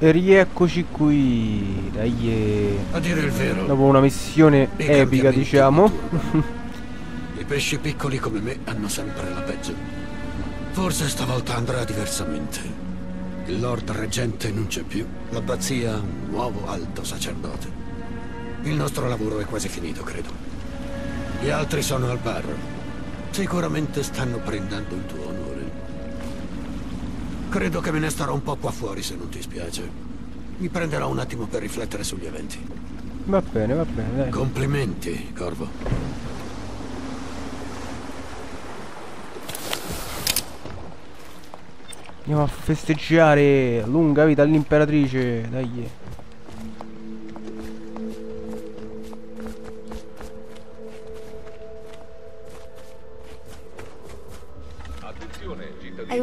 E rieccoci qui, dai. A dire il vero. Dopo una missione epica, diciamo. I pesci piccoli come me hanno sempre la peggio. Forse stavolta andrà diversamente. Il Lord Reggente non c'è più. L'abbazia ha un nuovo alto sacerdote. Il nostro lavoro è quasi finito, credo. Gli altri sono al bar. Sicuramente stanno prendendo il tuo. Credo che me ne starò un po' qua fuori se non ti spiace. Mi prenderò un attimo per riflettere sugli eventi. Va bene, va bene, dai. Complimenti, Corvo. Andiamo a festeggiare lunga vita all'imperatrice, dai.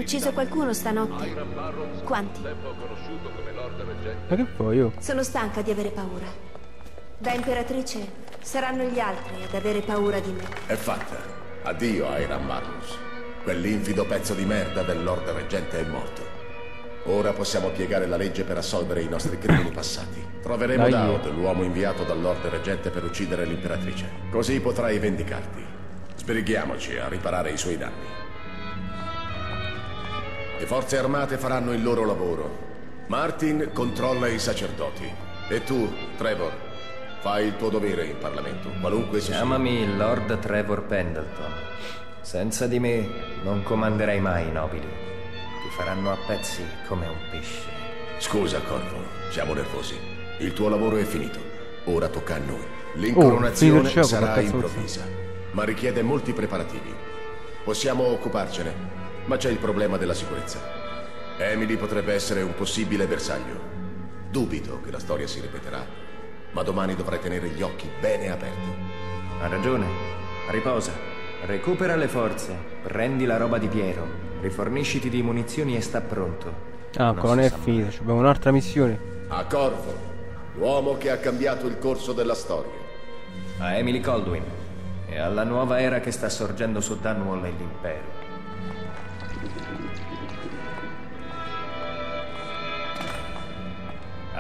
Ucciso qualcuno stanotte? Quanti? Ma che vuoi io? Sono stanca di avere paura. Da imperatrice saranno gli altri ad avere paura di me. È fatta. Addio, Airam Marlus. Quell'infido pezzo di merda del Lord Reggente è morto. Ora possiamo piegare la legge per assolvere i nostri crimini passati. Troveremo. Daud, l'uomo inviato dal Lord Reggente per uccidere l'imperatrice. Così potrai vendicarti. Sbrighiamoci a riparare i suoi danni. Le forze armate faranno il loro lavoro. Martin controlla i sacerdoti. E tu, Trevor, fai il tuo dovere in Parlamento, qualunque sia. Chiamami Lord Trevor Pendleton. Senza di me non comanderai mai i nobili. Ti faranno a pezzi come un pesce. Scusa, Corvo, siamo nervosi. Il tuo lavoro è finito. Ora tocca a noi. Oh, L'incoronazione gioco, sarà improvvisa, ma richiede molti preparativi. Possiamo occuparcene, ma c'è il problema della sicurezza. Emily potrebbe essere un possibile bersaglio. Dubito che la storia si ripeterà, ma domani dovrai tenere gli occhi bene aperti. Ha ragione. Riposa. Recupera le forze. Prendi la roba di Piero. Rifornisciti di munizioni e sta pronto. Ah, non si è sa finita, abbiamo un'altra missione. A Corvo, l'uomo che ha cambiato il corso della storia. A Emily Coldwin. E alla nuova era che sta sorgendo su Dunwall e l'impero.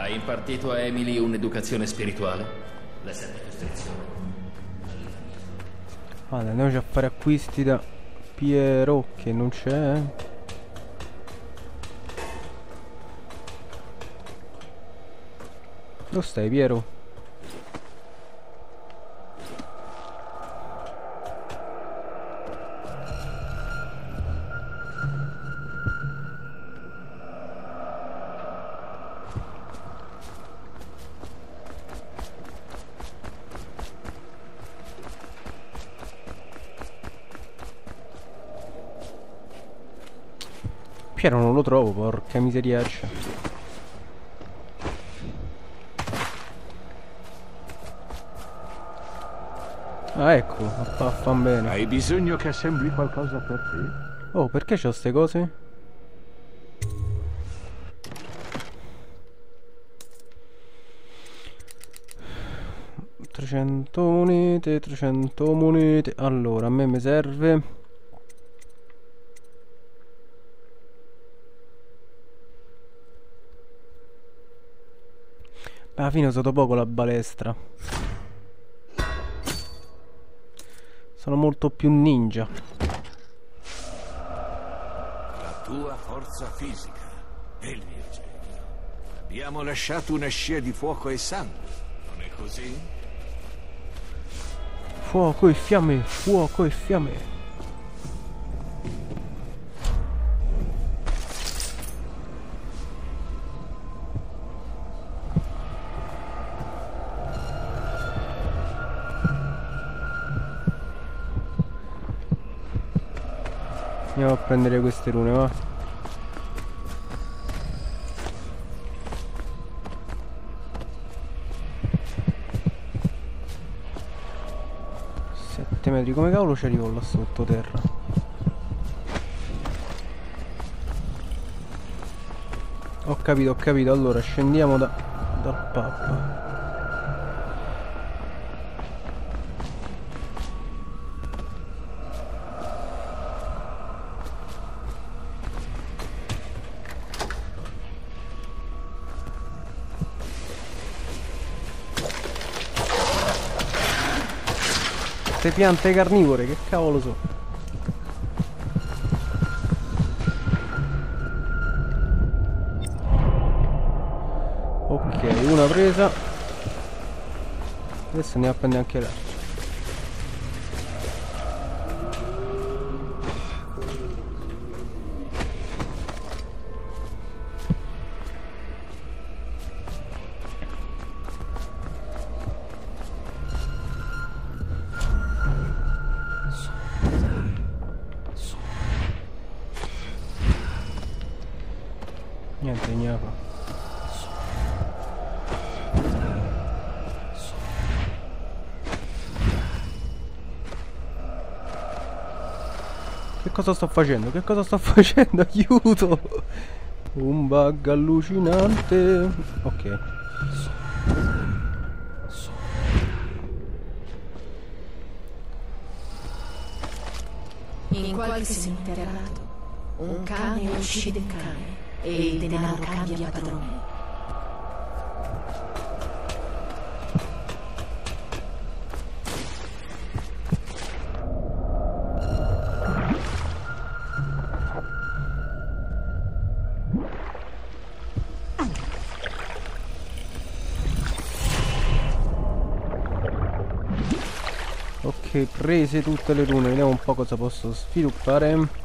Hai impartito a Emily un'educazione spirituale? Le sette costrizioni. Vale, andiamoci a fare acquisti da Piero, che non c'è. eh. Dove stai, Piero? Piero non lo trovo, porca miseriaccia. Ah, ecco, fa, fa bene. Hai bisogno che assembli qualcosa per te? Oh, perché c'ho ste cose? Trecento monete, 300 monete. Allora, a me mi serve. Alla fine ho usato poco la balestra. Sono molto più ninja. La tua forza fisica è il mio genio. Abbiamo lasciato una scia di fuoco e sangue, non è così? Fuoco e fiamme, fuoco e fiamme. Andiamo a prendere queste rune, va. Sette metri, come cavolo ci arrivo là sottoterra? Ho capito, ho capito, allora scendiamo da, dal pub. Ste piante carnivore, che cavolo so. Ok, una presa. Adesso andiamo a prendere anche l'altra. Niente. Che cosa sto facendo? Che cosa sto facendo? Aiuto! Un bug allucinante. Ok. In qualche seminterrato, un cane uccide un cane e il denaro cambia padrone. Prese tutte le rune, vediamo un po' cosa posso sviluppare.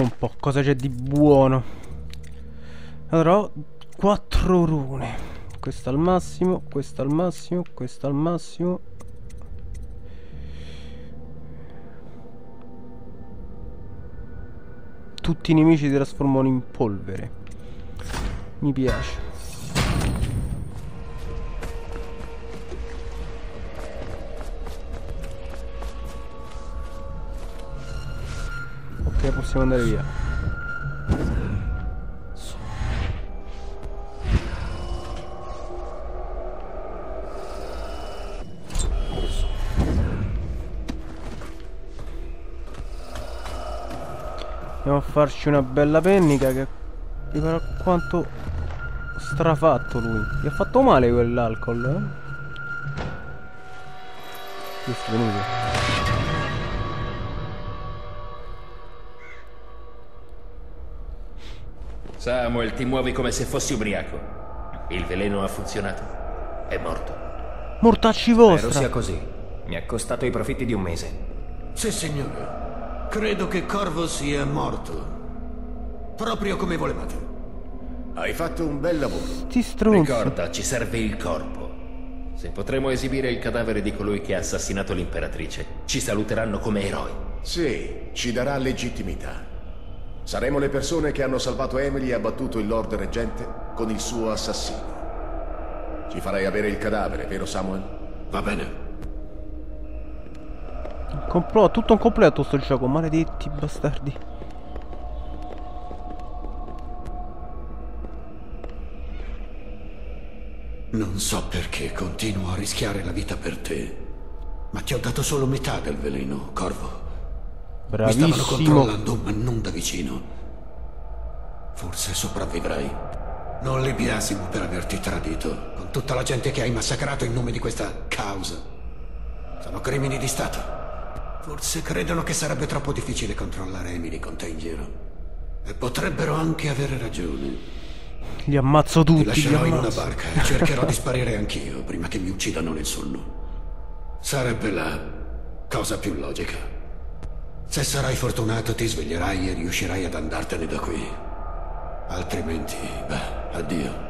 Vediamo un po' cosa c'è di buono. Allora, ho 4 rune. Questo al massimo, questo al massimo, questo al massimo. Tutti i nemici si trasformano in polvere. Mi piace. Ok, possiamo andare via. Andiamo a farci una bella pennica che pare quanto strafatto lui. Gli ha fatto male quell'alcol, eh? Questo è venuto. Samuel, ti muovi come se fossi ubriaco. Il veleno ha funzionato. È morto. Mortacci Spero vostra! sia così. Mi ha costato i profitti di un mese. Sì, signore. Credo che Corvo sia morto. Proprio come volevate. Hai fatto un bel lavoro. Sti stronzi. Ricorda, ci serve il corpo. Se potremo esibire il cadavere di colui che ha assassinato l'imperatrice, ci saluteranno come eroi. Sì, ci darà legittimità. Saremo le persone che hanno salvato Emily e abbattuto il Lord Reggente con il suo assassino. Ci farai avere il cadavere, vero Samuel? Va bene. Complotto, tutto un completo sto gioco, maledetti bastardi. Non so perché continuo a rischiare la vita per te. Ma ti ho dato solo metà del veleno, Corvo. Mi stavano Bravissimo. controllando, ma non da vicino. Forse sopravvivrai. Non li biasimo per averti tradito, con tutta la gente che hai massacrato in nome di questa causa. Sono crimini di Stato. Forse credono che sarebbe troppo difficile controllare Emily con te in giro. E potrebbero anche avere ragione. Li ammazzo Ti tutti, li lascerò in una ammazzo. barca e cercherò di sparire anch'io prima che mi uccidano nel sonno. Sarebbe la cosa più logica. Se sarai fortunato ti sveglierai e riuscirai ad andartene da qui. Altrimenti, beh, addio.